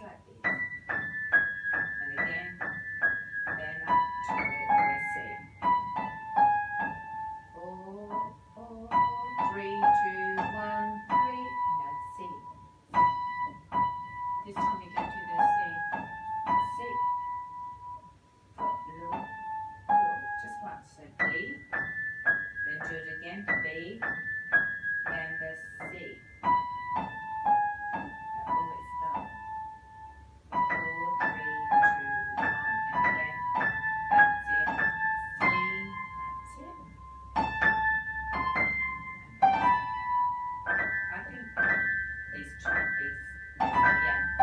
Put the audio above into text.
flat And again, then up to the C. Four, four, three, two, one, three, no, C. This time we go to the C. C. Little, little, just once, so B. Then do it again, B, and the C. chart base. Yeah.